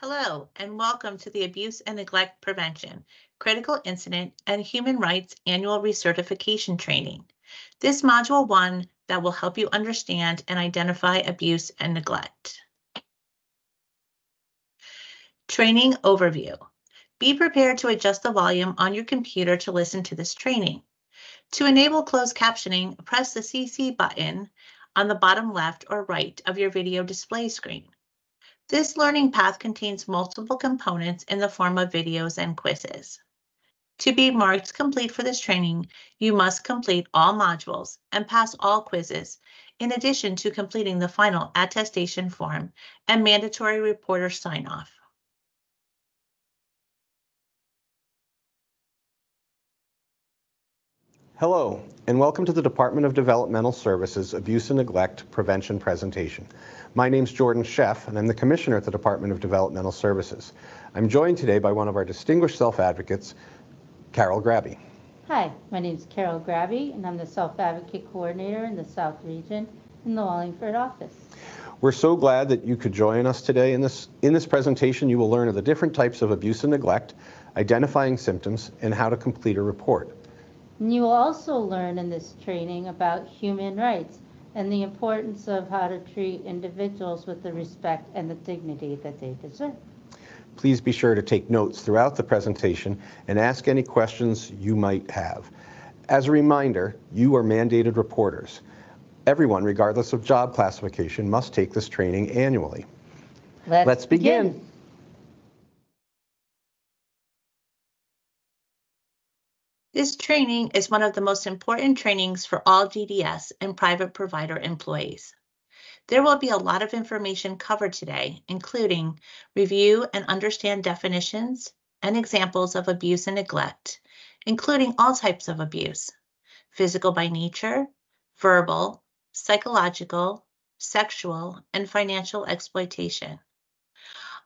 Hello, and welcome to the Abuse and Neglect Prevention, Critical Incident, and Human Rights Annual Recertification Training. This Module 1 that will help you understand and identify abuse and neglect. Training Overview. Be prepared to adjust the volume on your computer to listen to this training. To enable closed captioning, press the CC button on the bottom left or right of your video display screen. This learning path contains multiple components in the form of videos and quizzes. To be marked complete for this training, you must complete all modules and pass all quizzes, in addition to completing the final attestation form and mandatory reporter sign-off. Hello, and welcome to the Department of Developmental Services Abuse and Neglect Prevention presentation. My name is Jordan Scheff, and I'm the Commissioner at the Department of Developmental Services. I'm joined today by one of our distinguished self-advocates, Carol Grabby. Hi, my name is Carol Grabby, and I'm the Self-Advocate Coordinator in the South Region in the Wallingford office. We're so glad that you could join us today. In this, in this presentation, you will learn of the different types of abuse and neglect, identifying symptoms, and how to complete a report. And you will also learn in this training about human rights and the importance of how to treat individuals with the respect and the dignity that they deserve. Please be sure to take notes throughout the presentation and ask any questions you might have. As a reminder, you are mandated reporters. Everyone, regardless of job classification, must take this training annually. Let's, Let's begin. This training is one of the most important trainings for all DDS and private provider employees. There will be a lot of information covered today, including review and understand definitions and examples of abuse and neglect, including all types of abuse, physical by nature, verbal, psychological, sexual, and financial exploitation.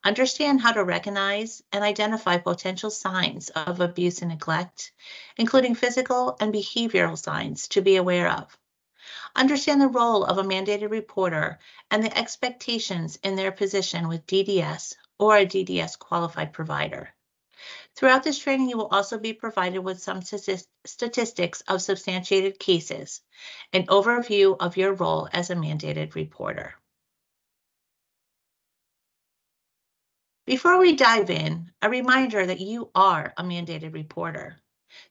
Understand how to recognize and identify potential signs of abuse and neglect, including physical and behavioral signs to be aware of. Understand the role of a mandated reporter and the expectations in their position with DDS or a DDS qualified provider. Throughout this training, you will also be provided with some statistics of substantiated cases, an overview of your role as a mandated reporter. Before we dive in, a reminder that you are a mandated reporter.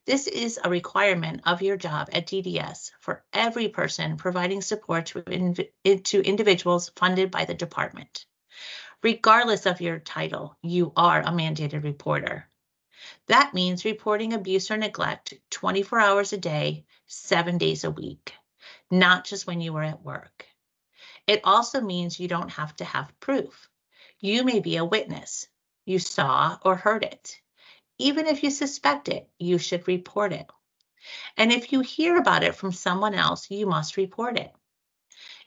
This is a requirement of your job at DDS for every person providing support to, inv to individuals funded by the department. Regardless of your title, you are a mandated reporter. That means reporting abuse or neglect 24 hours a day, seven days a week, not just when you are at work. It also means you don't have to have proof. You may be a witness. You saw or heard it. Even if you suspect it, you should report it. And if you hear about it from someone else, you must report it.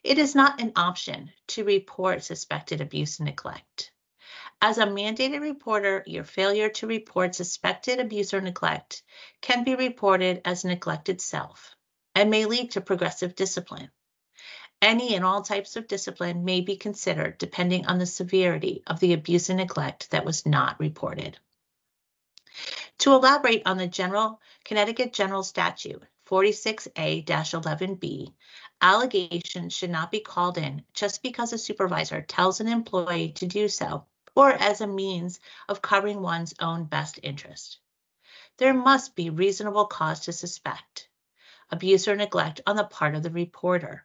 It is not an option to report suspected abuse and neglect. As a mandated reporter, your failure to report suspected abuse or neglect can be reported as neglected self and may lead to progressive discipline. Any and all types of discipline may be considered depending on the severity of the abuse and neglect that was not reported. To elaborate on the general Connecticut General Statute 46A-11B, allegations should not be called in just because a supervisor tells an employee to do so or as a means of covering one's own best interest. There must be reasonable cause to suspect abuse or neglect on the part of the reporter.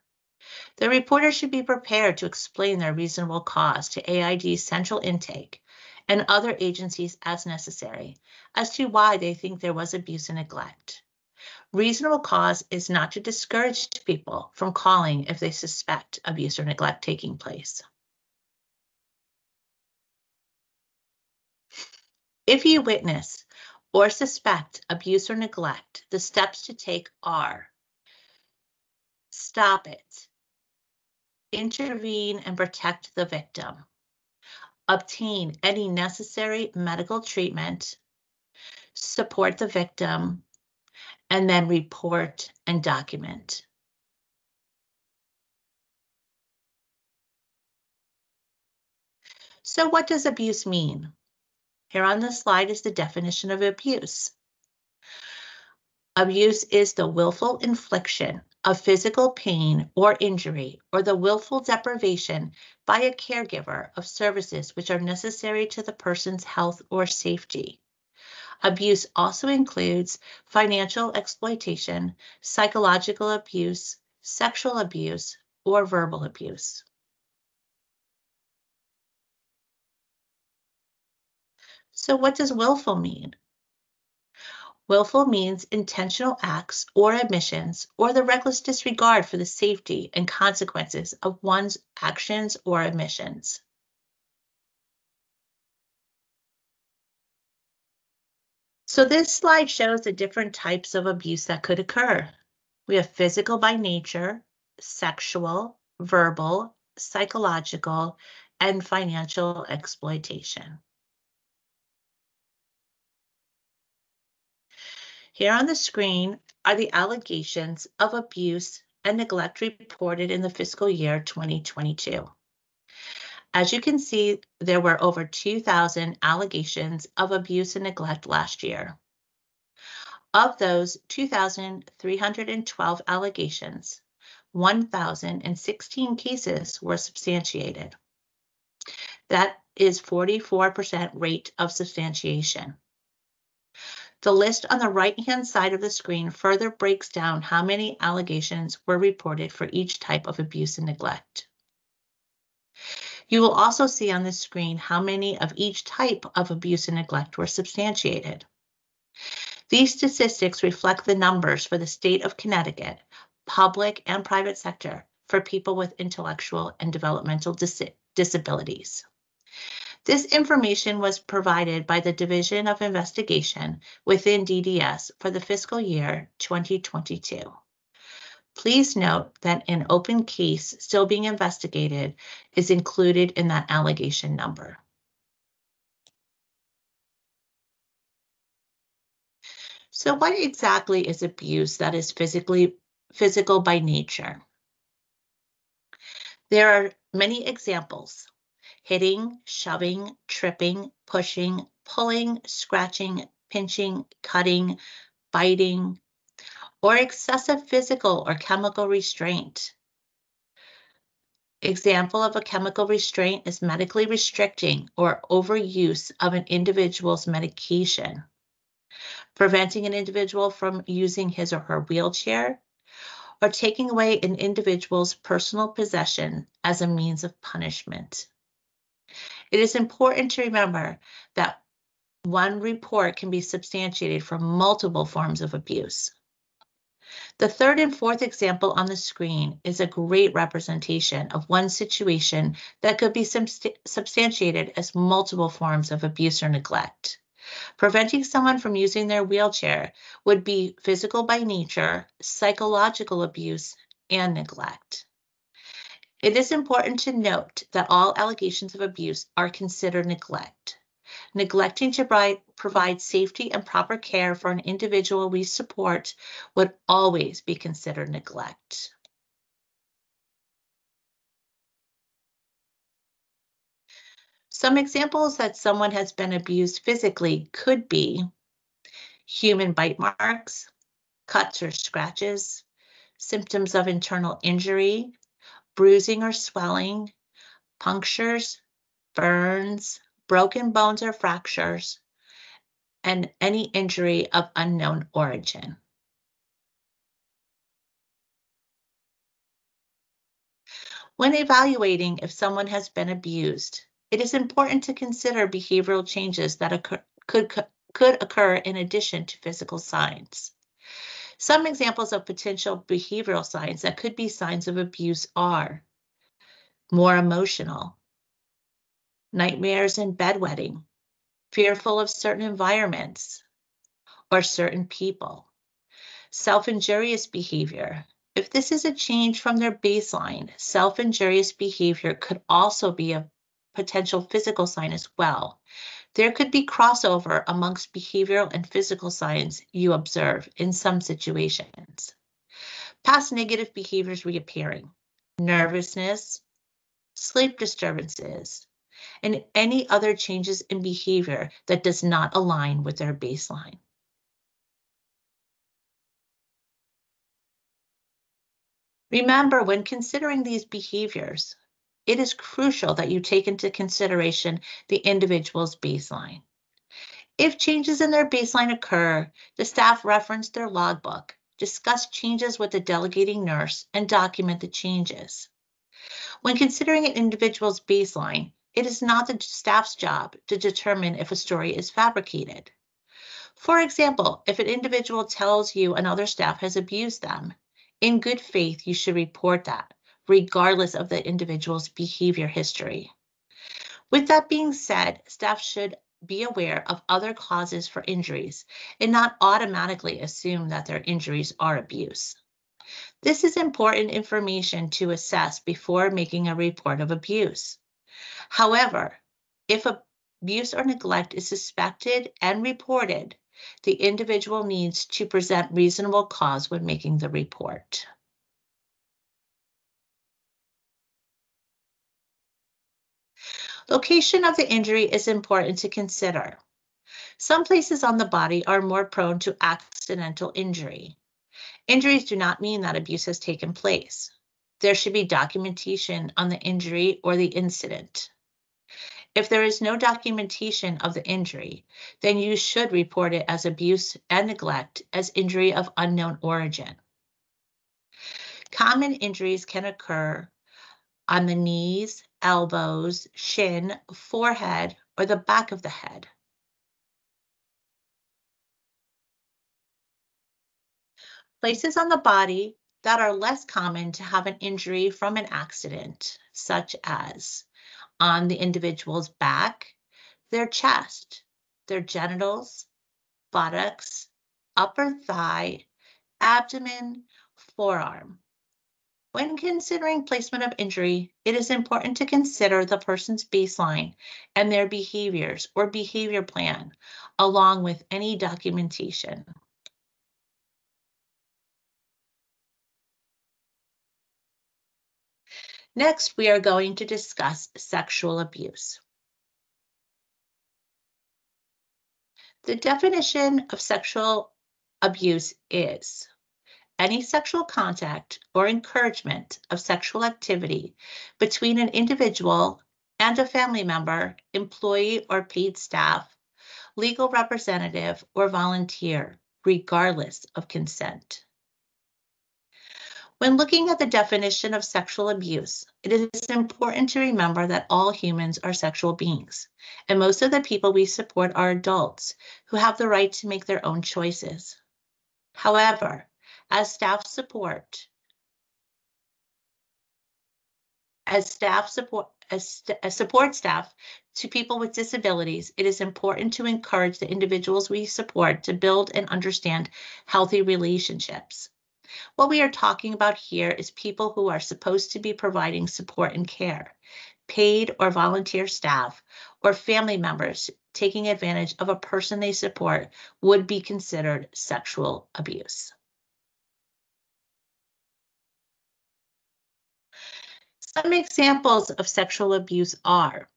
The reporter should be prepared to explain their reasonable cause to AID's central intake and other agencies as necessary as to why they think there was abuse and neglect. Reasonable cause is not to discourage people from calling if they suspect abuse or neglect taking place. If you witness or suspect abuse or neglect, the steps to take are stop it, intervene and protect the victim, obtain any necessary medical treatment, support the victim, and then report and document. So what does abuse mean? Here on the slide is the definition of abuse. Abuse is the willful infliction of physical pain or injury or the willful deprivation by a caregiver of services which are necessary to the person's health or safety. Abuse also includes financial exploitation, psychological abuse, sexual abuse, or verbal abuse. So what does willful mean? Willful means intentional acts or omissions or the reckless disregard for the safety and consequences of one's actions or omissions. So this slide shows the different types of abuse that could occur. We have physical by nature, sexual, verbal, psychological, and financial exploitation. Here on the screen are the allegations of abuse and neglect reported in the fiscal year 2022. As you can see, there were over 2,000 allegations of abuse and neglect last year. Of those 2,312 allegations, 1,016 cases were substantiated. That is 44% rate of substantiation. The list on the right-hand side of the screen further breaks down how many allegations were reported for each type of abuse and neglect. You will also see on the screen how many of each type of abuse and neglect were substantiated. These statistics reflect the numbers for the state of Connecticut, public and private sector, for people with intellectual and developmental dis disabilities. This information was provided by the Division of Investigation within DDS for the fiscal year 2022. Please note that an open case still being investigated is included in that allegation number. So what exactly is abuse that is physically physical by nature? There are many examples hitting, shoving, tripping, pushing, pulling, scratching, pinching, cutting, biting, or excessive physical or chemical restraint. Example of a chemical restraint is medically restricting or overuse of an individual's medication, preventing an individual from using his or her wheelchair, or taking away an individual's personal possession as a means of punishment. It is important to remember that one report can be substantiated for multiple forms of abuse. The third and fourth example on the screen is a great representation of one situation that could be substantiated as multiple forms of abuse or neglect. Preventing someone from using their wheelchair would be physical by nature, psychological abuse, and neglect. It is important to note that all allegations of abuse are considered neglect. Neglecting to provide safety and proper care for an individual we support would always be considered neglect. Some examples that someone has been abused physically could be human bite marks, cuts or scratches, symptoms of internal injury, bruising or swelling, punctures, burns, broken bones or fractures, and any injury of unknown origin. When evaluating if someone has been abused, it is important to consider behavioral changes that occur, could, could occur in addition to physical signs. Some examples of potential behavioral signs that could be signs of abuse are more emotional, nightmares and bedwetting, fearful of certain environments or certain people, self-injurious behavior. If this is a change from their baseline, self-injurious behavior could also be a potential physical sign as well. There could be crossover amongst behavioral and physical signs you observe in some situations. Past negative behaviors reappearing, nervousness, sleep disturbances, and any other changes in behavior that does not align with their baseline. Remember, when considering these behaviors, it is crucial that you take into consideration the individual's baseline. If changes in their baseline occur, the staff reference their logbook, discuss changes with the delegating nurse, and document the changes. When considering an individual's baseline, it is not the staff's job to determine if a story is fabricated. For example, if an individual tells you another staff has abused them, in good faith, you should report that, regardless of the individual's behavior history. With that being said, staff should be aware of other causes for injuries and not automatically assume that their injuries are abuse. This is important information to assess before making a report of abuse. However, if abuse or neglect is suspected and reported, the individual needs to present reasonable cause when making the report. Location of the injury is important to consider. Some places on the body are more prone to accidental injury. Injuries do not mean that abuse has taken place. There should be documentation on the injury or the incident. If there is no documentation of the injury, then you should report it as abuse and neglect as injury of unknown origin. Common injuries can occur on the knees, elbows, shin, forehead, or the back of the head. Places on the body that are less common to have an injury from an accident, such as on the individual's back, their chest, their genitals, buttocks, upper thigh, abdomen, forearm. When considering placement of injury, it is important to consider the person's baseline and their behaviors or behavior plan, along with any documentation. Next, we are going to discuss sexual abuse. The definition of sexual abuse is any sexual contact or encouragement of sexual activity between an individual and a family member, employee or paid staff, legal representative, or volunteer, regardless of consent. When looking at the definition of sexual abuse, it is important to remember that all humans are sexual beings, and most of the people we support are adults who have the right to make their own choices. However, as staff support, as staff support, as, as, support staff to people with disabilities, it is important to encourage the individuals we support to build and understand healthy relationships. What we are talking about here is people who are supposed to be providing support and care, paid or volunteer staff, or family members taking advantage of a person they support would be considered sexual abuse. Some examples of sexual abuse are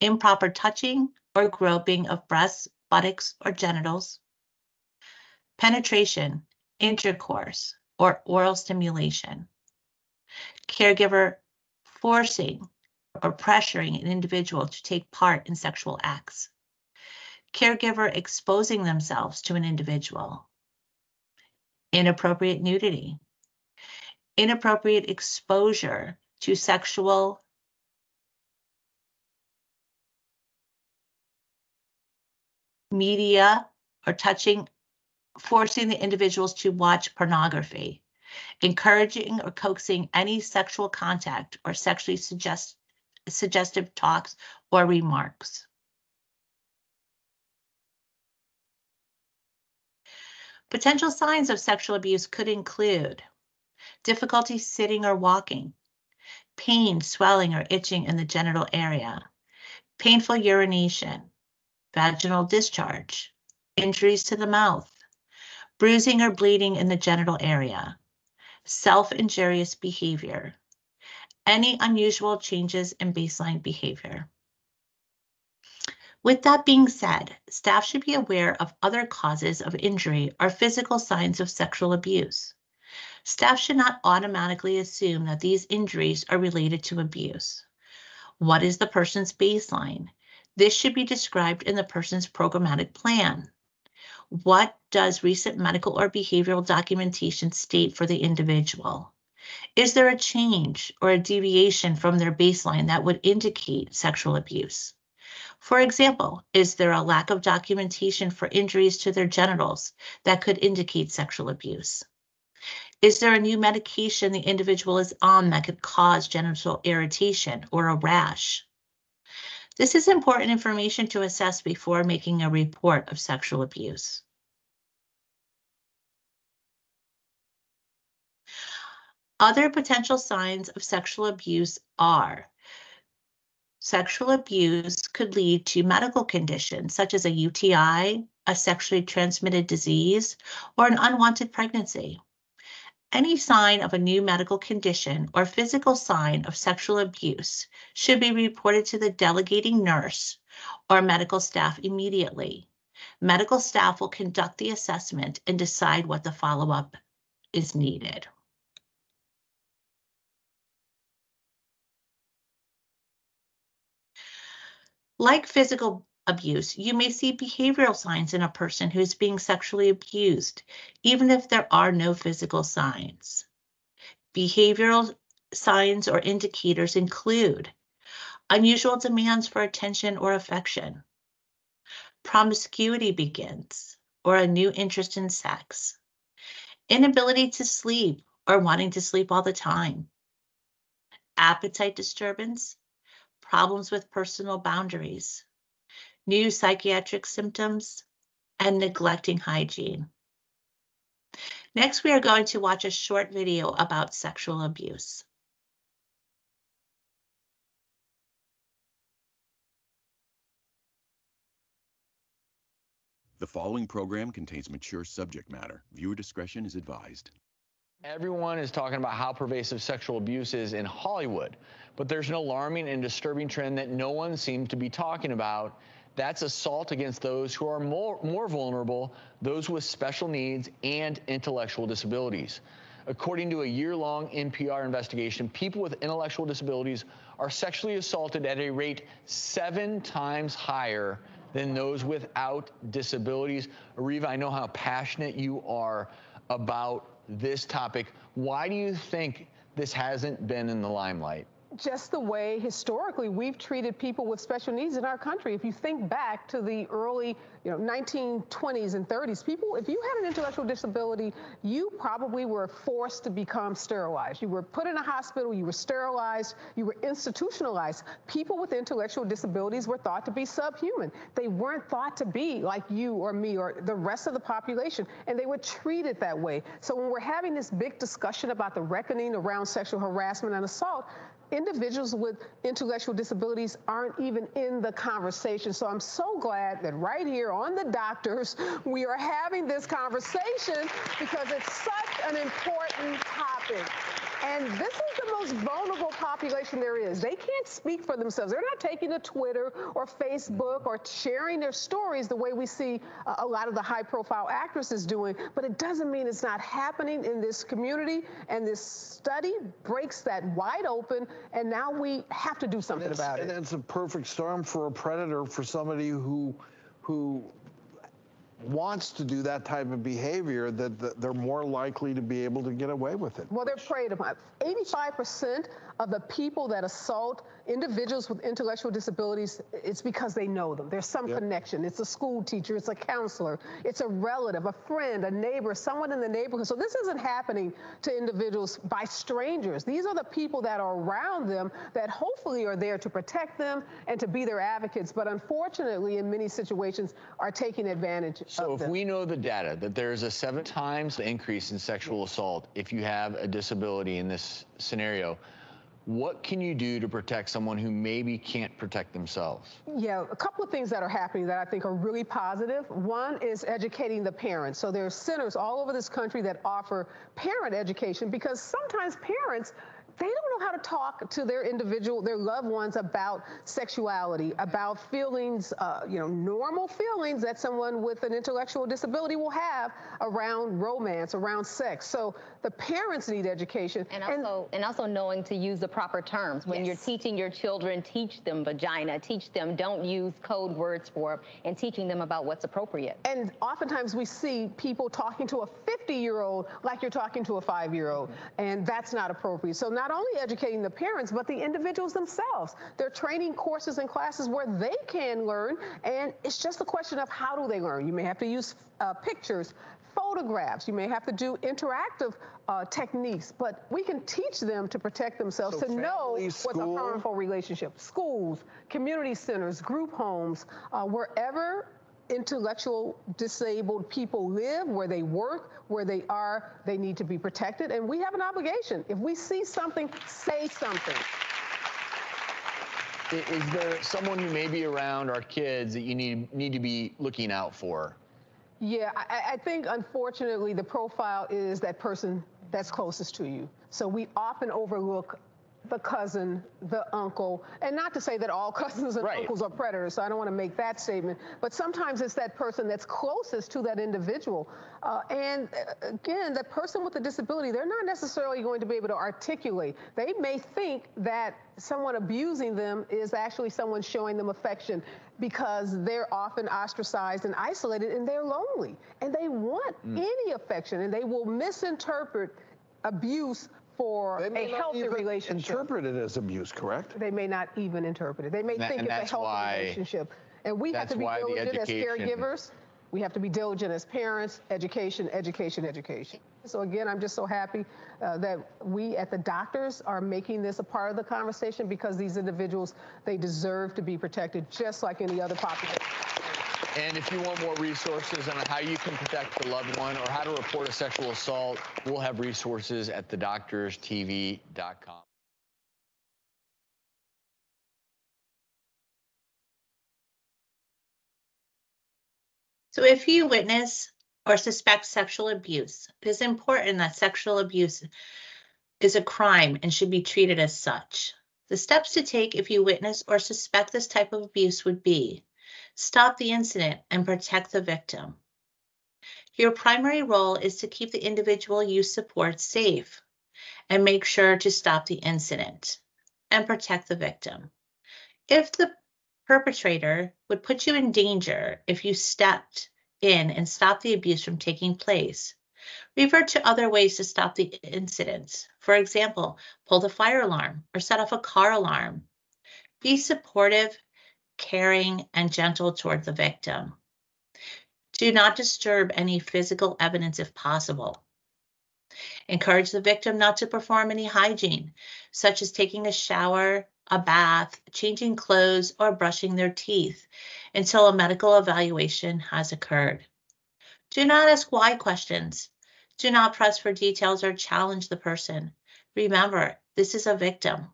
improper touching or groping of breasts, buttocks, or genitals, penetration, intercourse, or oral stimulation. Caregiver forcing or pressuring an individual to take part in sexual acts. Caregiver exposing themselves to an individual. Inappropriate nudity. Inappropriate exposure to sexual media or touching forcing the individuals to watch pornography, encouraging or coaxing any sexual contact or sexually suggest, suggestive talks or remarks. Potential signs of sexual abuse could include difficulty sitting or walking, pain, swelling, or itching in the genital area, painful urination, vaginal discharge, injuries to the mouth, bruising or bleeding in the genital area, self-injurious behavior, any unusual changes in baseline behavior. With that being said, staff should be aware of other causes of injury or physical signs of sexual abuse. Staff should not automatically assume that these injuries are related to abuse. What is the person's baseline? This should be described in the person's programmatic plan. What does recent medical or behavioral documentation state for the individual? Is there a change or a deviation from their baseline that would indicate sexual abuse? For example, is there a lack of documentation for injuries to their genitals that could indicate sexual abuse? Is there a new medication the individual is on that could cause genital irritation or a rash? This is important information to assess before making a report of sexual abuse. Other potential signs of sexual abuse are sexual abuse could lead to medical conditions such as a UTI, a sexually transmitted disease, or an unwanted pregnancy. Any sign of a new medical condition or physical sign of sexual abuse should be reported to the delegating nurse or medical staff immediately. Medical staff will conduct the assessment and decide what the follow-up is needed. Like physical abuse, you may see behavioral signs in a person who is being sexually abused, even if there are no physical signs. Behavioral signs or indicators include unusual demands for attention or affection, promiscuity begins, or a new interest in sex, inability to sleep or wanting to sleep all the time, appetite disturbance, problems with personal boundaries, new psychiatric symptoms, and neglecting hygiene. Next, we are going to watch a short video about sexual abuse. The following program contains mature subject matter. Viewer discretion is advised. Everyone is talking about how pervasive sexual abuse is in Hollywood, but there's an alarming and disturbing trend that no one seems to be talking about, that's assault against those who are more, more vulnerable, those with special needs and intellectual disabilities. According to a year long NPR investigation, people with intellectual disabilities are sexually assaulted at a rate seven times higher than those without disabilities. Ariva, I know how passionate you are about this topic. Why do you think this hasn't been in the limelight? Just the way historically we've treated people with special needs in our country. If you think back to the early, you know, 1920s and 30s, people, if you had an intellectual disability, you probably were forced to become sterilized. You were put in a hospital, you were sterilized, you were institutionalized. People with intellectual disabilities were thought to be subhuman. They weren't thought to be like you or me or the rest of the population, and they were treated that way. So when we're having this big discussion about the reckoning around sexual harassment and assault, individuals with intellectual disabilities aren't even in the conversation. So I'm so glad that right here on the doctors, we are having this conversation because it's such an important topic. And this is the most vulnerable population there is. They can't speak for themselves. They're not taking to Twitter or Facebook or sharing their stories the way we see a lot of the high profile actresses doing. But it doesn't mean it's not happening in this community. And this study breaks that wide open. And now we have to do something about it. And it's a perfect storm for a predator, for somebody who who wants to do that type of behavior, that, they're more likely to be able to get away with it. Well, they're preyed upon. 85% of the people that assault individuals with intellectual disabilities, it's because they know them. There's some yep. connection. It's a school teacher, it's a counselor, it's a relative, a friend, a neighbor, someone in the neighborhood. So this isn't happening to individuals by strangers. These are the people that are around them that hopefully are there to protect them and to be their advocates, but unfortunately, in many situations, are taking advantage of them. so if them. we know the data that there's a seven times increase in sexual assault if you have a disability in this scenario, what can you do to protect someone who maybe can't protect themselves? Yeah, a couple of things that are happening that I think are really positive. One is educating the parents. So there are centers all over this country that offer parent education because sometimes parents they don't know how to talk to their individual, their loved ones about sexuality, about feelings, uh, you know, normal feelings that someone with an intellectual disability will have around romance, around sex. So the parents need education. And also, and, and also knowing to use the proper terms. When yes. you're teaching your children, teach them vagina, teach them, don't use code words for and teaching them about what's appropriate. And oftentimes we see people talking to a 50-year-old like you're talking to a five-year-old, mm -hmm. and that's not appropriate. So not only educating the parents, but the individuals themselves. They're training courses and classes where they can learn, and it's just a question of how do they learn. You may have to use uh, pictures, photographs. You may have to do interactive uh, techniques, but we can teach them to protect themselves, so to know what's a harmful relationship. Schools, community centers, group homes, uh, wherever intellectual disabled people live, where they work, where they are, they need to be protected. And we have an obligation. If we see something, say something. Is there someone who may be around our kids that you need need to be looking out for? Yeah, I, I think unfortunately the profile is that person that's closest to you. So we often overlook the cousin, the uncle, and not to say that all cousins and right. uncles are predators, so I don't want to make that statement, but sometimes it's that person that's closest to that individual. Uh, and uh, again, that person with a disability, they're not necessarily going to be able to articulate. They may think that someone abusing them is actually someone showing them affection because they're often ostracized and isolated and they're lonely and they want mm. any affection and they will misinterpret abuse for a healthy relationship. Interpret it as abuse, correct? They may not even interpret it. They may think it's a healthy why, relationship. And we have to be diligent as caregivers. We have to be diligent as parents, education, education, education. So again, I'm just so happy uh, that we at the doctors are making this a part of the conversation because these individuals, they deserve to be protected just like any other population. And if you want more resources on how you can protect a loved one or how to report a sexual assault, we'll have resources at thedoctorstv.com. So if you witness or suspect sexual abuse, it is important that sexual abuse is a crime and should be treated as such. The steps to take if you witness or suspect this type of abuse would be Stop the incident and protect the victim. Your primary role is to keep the individual you support safe and make sure to stop the incident and protect the victim. If the perpetrator would put you in danger if you stepped in and stopped the abuse from taking place, revert to other ways to stop the incidents. For example, pull the fire alarm or set off a car alarm. Be supportive caring, and gentle toward the victim. Do not disturb any physical evidence if possible. Encourage the victim not to perform any hygiene, such as taking a shower, a bath, changing clothes, or brushing their teeth until a medical evaluation has occurred. Do not ask why questions. Do not press for details or challenge the person. Remember, this is a victim.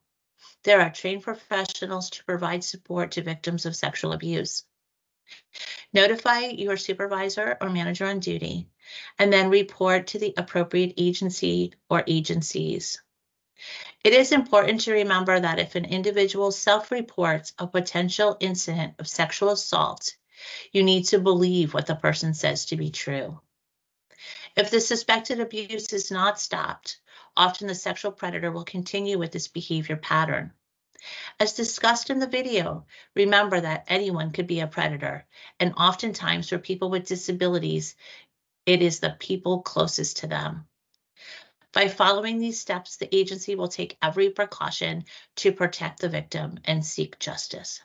There are trained professionals to provide support to victims of sexual abuse. Notify your supervisor or manager on duty, and then report to the appropriate agency or agencies. It is important to remember that if an individual self-reports a potential incident of sexual assault, you need to believe what the person says to be true. If the suspected abuse is not stopped, often the sexual predator will continue with this behavior pattern. As discussed in the video, remember that anyone could be a predator, and oftentimes for people with disabilities, it is the people closest to them. By following these steps, the agency will take every precaution to protect the victim and seek justice.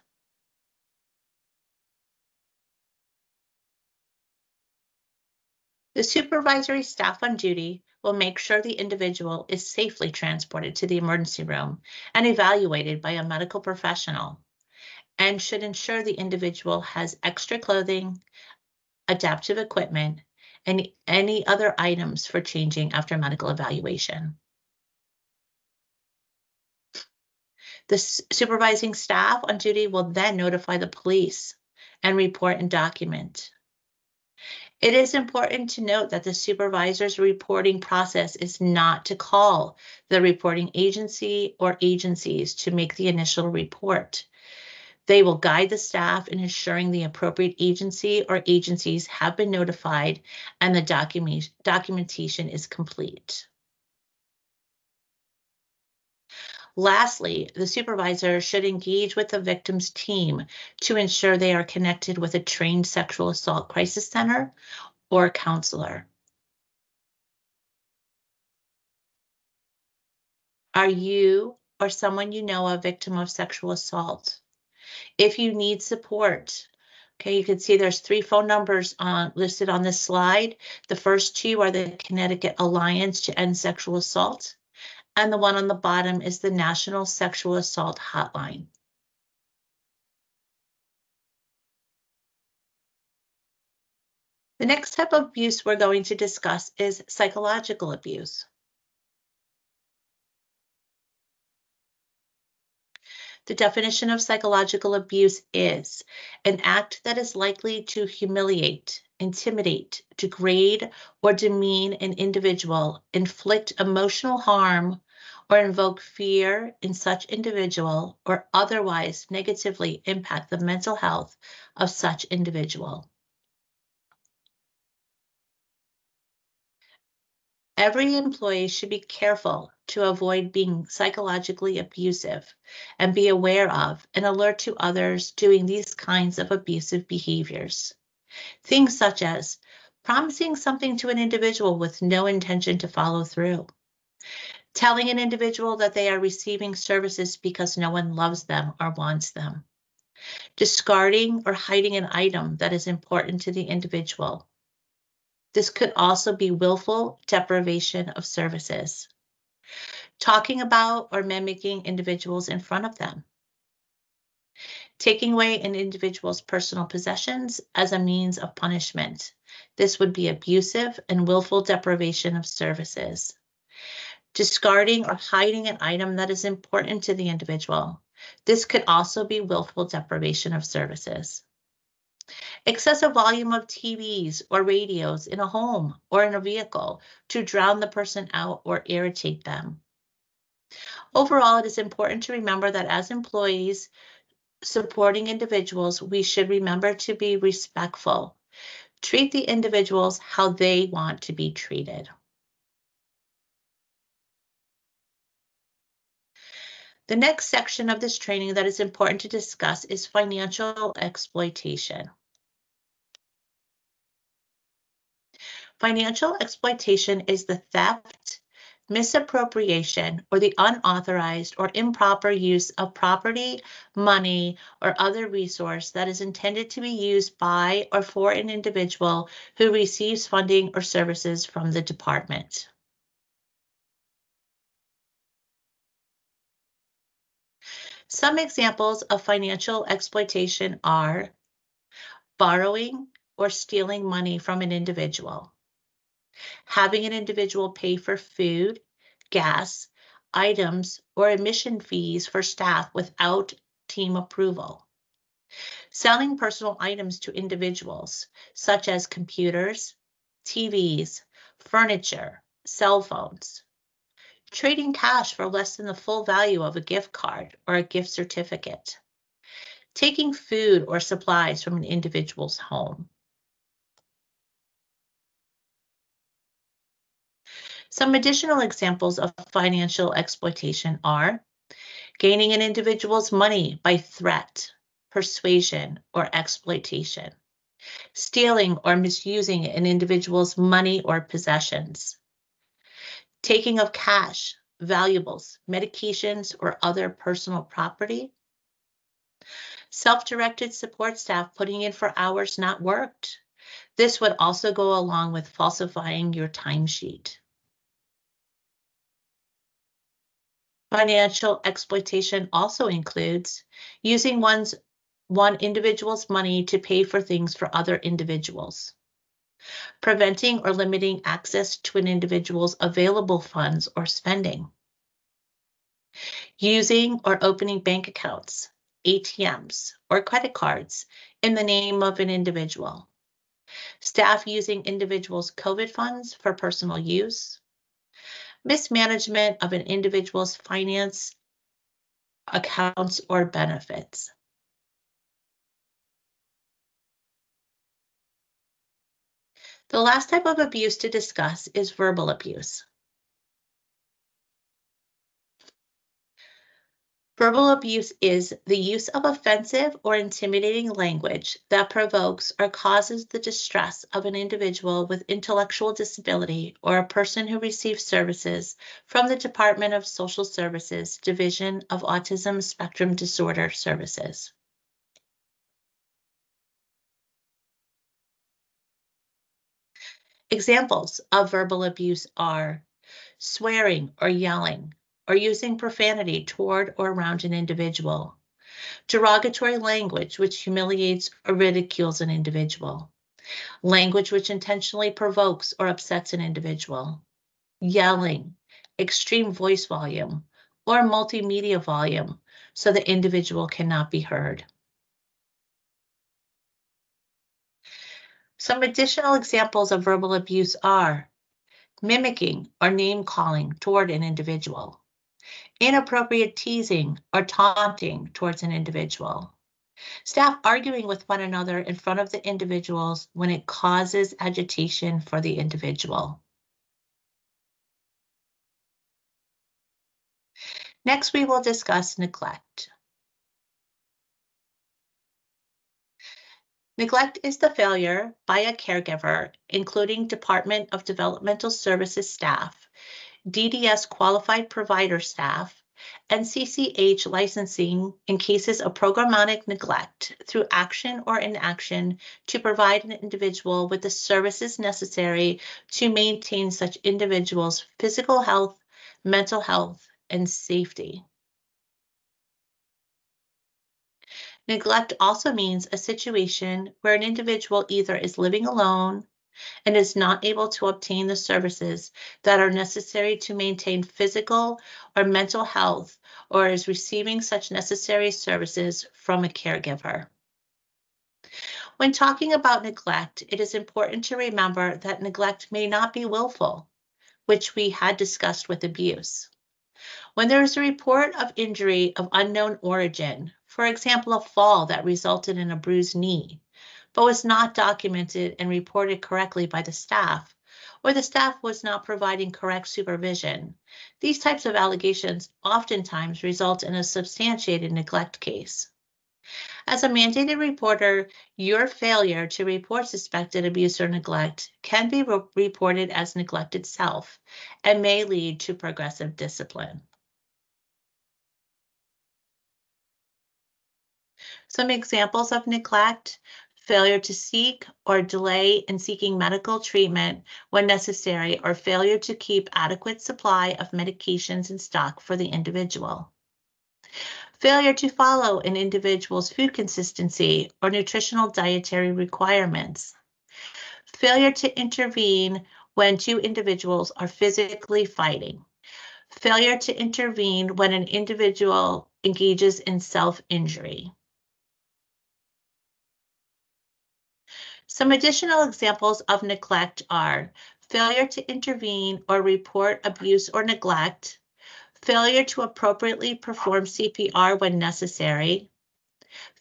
The supervisory staff on duty will make sure the individual is safely transported to the emergency room and evaluated by a medical professional and should ensure the individual has extra clothing, adaptive equipment, and any other items for changing after medical evaluation. The supervising staff on duty will then notify the police and report and document. It is important to note that the supervisor's reporting process is not to call the reporting agency or agencies to make the initial report. They will guide the staff in ensuring the appropriate agency or agencies have been notified and the document, documentation is complete. Lastly, the supervisor should engage with the victim's team to ensure they are connected with a trained sexual assault crisis center or counselor. Are you or someone you know a victim of sexual assault? If you need support, okay, you can see there's three phone numbers on, listed on this slide. The first two are the Connecticut Alliance to End Sexual Assault and the one on the bottom is the National Sexual Assault Hotline. The next type of abuse we're going to discuss is psychological abuse. The definition of psychological abuse is an act that is likely to humiliate, intimidate, degrade, or demean an individual, inflict emotional harm, or invoke fear in such individual, or otherwise negatively impact the mental health of such individual. Every employee should be careful to avoid being psychologically abusive and be aware of and alert to others doing these kinds of abusive behaviors. Things such as promising something to an individual with no intention to follow through, telling an individual that they are receiving services because no one loves them or wants them, discarding or hiding an item that is important to the individual. This could also be willful deprivation of services, talking about or mimicking individuals in front of them, taking away an individual's personal possessions as a means of punishment. This would be abusive and willful deprivation of services. Discarding or hiding an item that is important to the individual. This could also be willful deprivation of services. Excessive volume of TVs or radios in a home or in a vehicle to drown the person out or irritate them. Overall, it is important to remember that as employees, supporting individuals, we should remember to be respectful. Treat the individuals how they want to be treated. The next section of this training that is important to discuss is financial exploitation. Financial exploitation is the theft, misappropriation, or the unauthorized or improper use of property, money, or other resource that is intended to be used by or for an individual who receives funding or services from the department. Some examples of financial exploitation are borrowing or stealing money from an individual, having an individual pay for food, gas, items, or admission fees for staff without team approval. Selling personal items to individuals, such as computers, TVs, furniture, cell phones. Trading cash for less than the full value of a gift card or a gift certificate. Taking food or supplies from an individual's home. Some additional examples of financial exploitation are gaining an individual's money by threat, persuasion, or exploitation, stealing or misusing an individual's money or possessions, taking of cash, valuables, medications, or other personal property, self-directed support staff putting in for hours not worked. This would also go along with falsifying your timesheet. Financial exploitation also includes using one's one individual's money to pay for things for other individuals, preventing or limiting access to an individual's available funds or spending, using or opening bank accounts, ATMs, or credit cards in the name of an individual, staff using individuals' COVID funds for personal use, mismanagement of an individual's finance accounts or benefits. The last type of abuse to discuss is verbal abuse. Verbal abuse is the use of offensive or intimidating language that provokes or causes the distress of an individual with intellectual disability or a person who receives services from the Department of Social Services Division of Autism Spectrum Disorder Services. Examples of verbal abuse are swearing or yelling, or using profanity toward or around an individual, derogatory language which humiliates or ridicules an individual, language which intentionally provokes or upsets an individual, yelling, extreme voice volume, or multimedia volume so the individual cannot be heard. Some additional examples of verbal abuse are mimicking or name calling toward an individual, inappropriate teasing or taunting towards an individual, staff arguing with one another in front of the individuals when it causes agitation for the individual. Next, we will discuss neglect. Neglect is the failure by a caregiver, including Department of Developmental Services staff, DDS qualified provider staff, and CCH licensing in cases of programmatic neglect through action or inaction to provide an individual with the services necessary to maintain such individual's physical health, mental health, and safety. Neglect also means a situation where an individual either is living alone and is not able to obtain the services that are necessary to maintain physical or mental health or is receiving such necessary services from a caregiver. When talking about neglect, it is important to remember that neglect may not be willful, which we had discussed with abuse. When there is a report of injury of unknown origin, for example, a fall that resulted in a bruised knee, but was not documented and reported correctly by the staff, or the staff was not providing correct supervision. These types of allegations oftentimes result in a substantiated neglect case. As a mandated reporter, your failure to report suspected abuse or neglect can be re reported as neglect itself and may lead to progressive discipline. Some examples of neglect, failure to seek or delay in seeking medical treatment when necessary, or failure to keep adequate supply of medications in stock for the individual. Failure to follow an individual's food consistency or nutritional dietary requirements. Failure to intervene when two individuals are physically fighting. Failure to intervene when an individual engages in self-injury. Some additional examples of neglect are failure to intervene or report abuse or neglect, failure to appropriately perform CPR when necessary,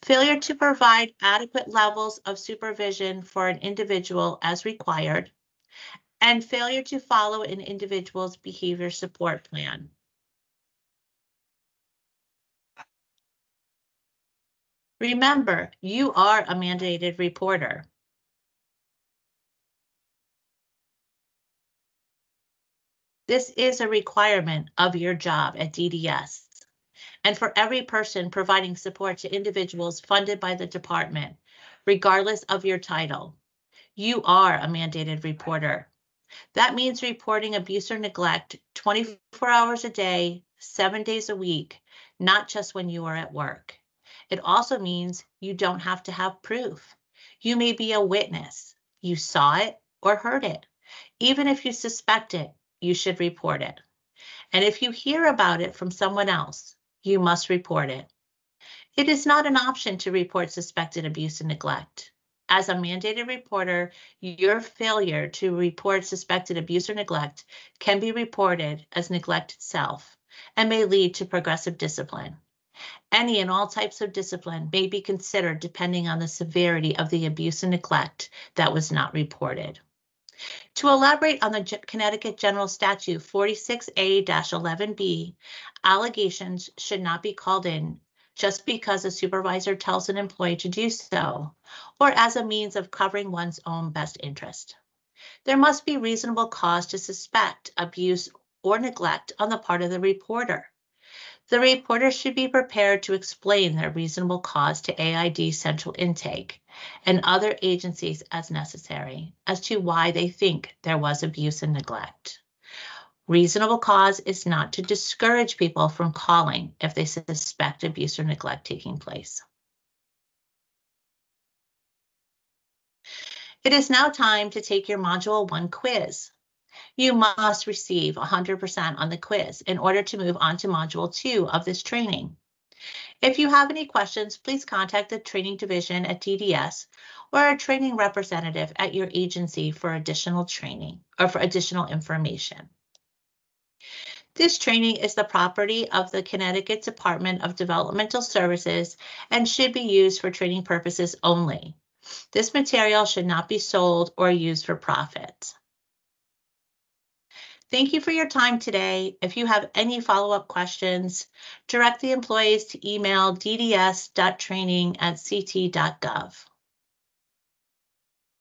failure to provide adequate levels of supervision for an individual as required, and failure to follow an individual's behavior support plan. Remember, you are a mandated reporter. This is a requirement of your job at DDS. And for every person providing support to individuals funded by the department, regardless of your title, you are a mandated reporter. That means reporting abuse or neglect 24 hours a day, seven days a week, not just when you are at work. It also means you don't have to have proof. You may be a witness. You saw it or heard it. Even if you suspect it, you should report it. And if you hear about it from someone else, you must report it. It is not an option to report suspected abuse and neglect. As a mandated reporter, your failure to report suspected abuse or neglect can be reported as neglect itself and may lead to progressive discipline. Any and all types of discipline may be considered depending on the severity of the abuse and neglect that was not reported. To elaborate on the Connecticut General Statute 46A-11B, allegations should not be called in just because a supervisor tells an employee to do so, or as a means of covering one's own best interest. There must be reasonable cause to suspect abuse or neglect on the part of the reporter. The reporter should be prepared to explain their reasonable cause to AID Central Intake and other agencies as necessary as to why they think there was abuse and neglect. Reasonable cause is not to discourage people from calling if they suspect abuse or neglect taking place. It is now time to take your Module 1 quiz. You must receive 100% on the quiz in order to move on to Module 2 of this training. If you have any questions, please contact the Training Division at DDS or a training representative at your agency for additional training or for additional information. This training is the property of the Connecticut Department of Developmental Services and should be used for training purposes only. This material should not be sold or used for profit. Thank you for your time today. If you have any follow-up questions, direct the employees to email dds.training@ct.gov.